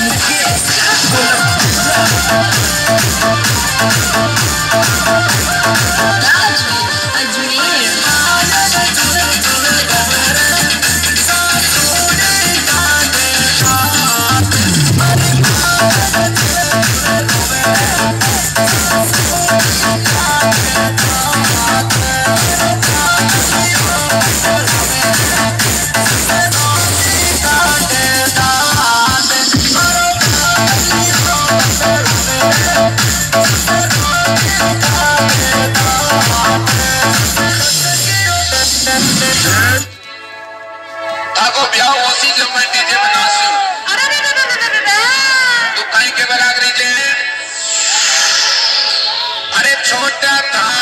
Yes, yes, yes. अरे छोटा था